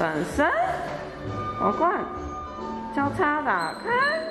转身皇冠交叉打开。